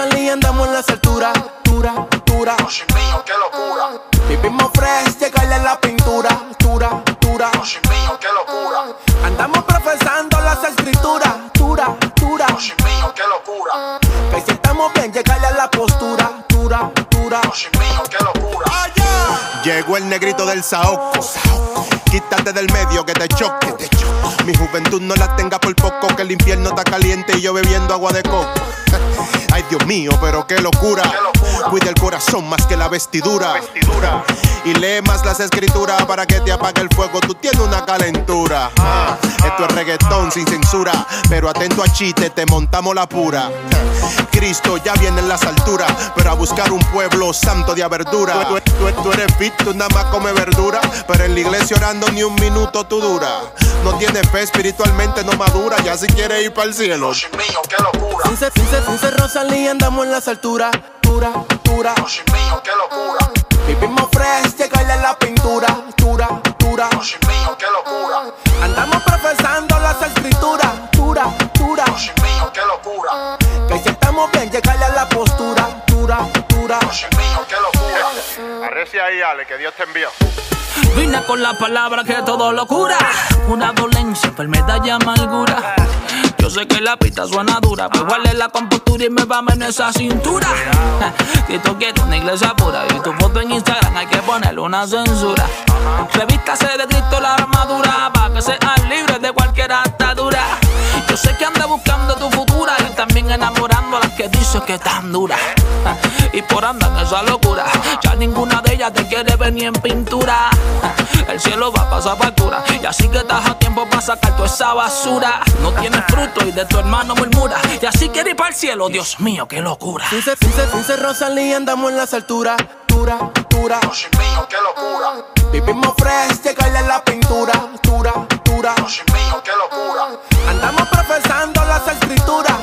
andamos en las alturas. Dura, dura. Mío, qué locura. Vivimos fresh, llegarle a la pintura. Dura, dura. Mío, qué locura. Andamos profesando las escrituras. Dura, dura. Mío, qué locura. Que si estamos bien, llegarle a la postura. Dura, dura. Mío, qué locura. Llegó el negrito del Saoco. Quítate del medio que te choque. Mi juventud no la tenga por poco, que el infierno está caliente y yo bebiendo agua de coco. Ay, Dios mío, pero qué locura. Cuida el corazón más que la vestidura. Y lee más las escrituras para que te apague el fuego. Tú tienes una calentura. Ah, esto es reggaetón sin censura. Pero atento a chiste, te montamos la pura. Cristo ya viene en las alturas. Pero a buscar un pueblo santo de verdura. Tú, tú- tú eres fit, tú nada más come verdura. Pero en la iglesia orando ni un minuto tú dura. No tienes fe espiritualmente, no madura. Ya si quieres ir para el cielo. Dios mío, qué locura. Sin ser, sin ser, sin ser Rosalía, andamos en las alturas. Dura, dura. Dios mío, qué locura. Vivimos fresh, llegarle a la pintura. Dura, dura. Dios mío, qué locura. Andamos profesando las escrituras. Dura, dura. Dios mío, qué locura. Que si estamos bien, llegarle a la postura. Dura, dura. Dios mío, qué locura. Arrecia ahí, Ale, que Dios te envió. Vine con la palabra que todo lo cura. Una dolencia, enfermedad y amargura. Yo sé que la pista suena dura, pues guarde la compostura y me va en esa cintura. Tú quieres una iglesia pura y tu foto en Instagram hay que ponerle una censura. Revístase de Cristo la armadura para que seas libre de cualquier atadura. Yo sé que anda buscando tu futura y también enamorando a las que dices que están duras. Y por andar en esa locura, ya ninguna de ellas te quiere venir en pintura. El cielo va a pasar factura y así que estás a tiempo para sacar toda esa basura. No tienes fruto y de tu hermano murmura. Y así quieres ir para el cielo, Dios mío, qué locura. Ser, sin ser Rosalía, andamos en las alturas. Dura, dura. Dios mío, qué locura. Vivimos fresh, llegarle la pintura. Dura, dura. Dios mío, qué locura. Andamos profesando las escrituras.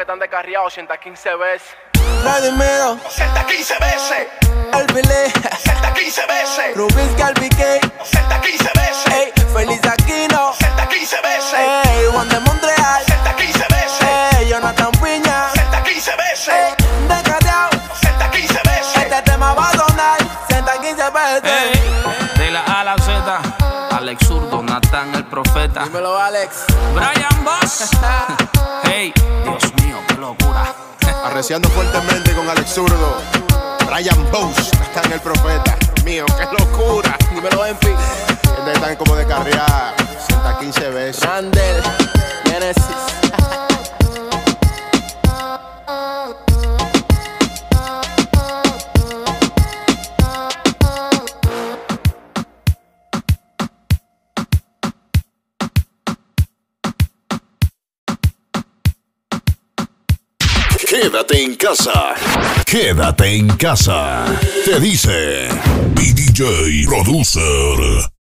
Que están descarriados 115 veces. Radio Miedo, Celta 15 veces. El Billy, Celta 15 veces. Rubis Galvique, Celta 15 veces. ey, Feliz Aquino, Celta 15 veces. ey, Juan de Montreal, Celta 15 veces. ey, Jonathan Piña, Celta 15 veces. ey, Descateado, Celta 15 veces. este tema va a sonar, 115 veces. Ey, de la A a la Z, Alex Zurdo, Natán el profeta, Dímelo, Alex. Brian Boss. Hey, Dios mío. Arreciando fuertemente con Alex Zurdo. Brian Bose está en el profeta. Mío, qué locura. Dímelo, Enfi. Ustedes están como de carrear 115 veces. Randall, Genesis. En casa. Quédate en casa. Te dice BDJ Producer.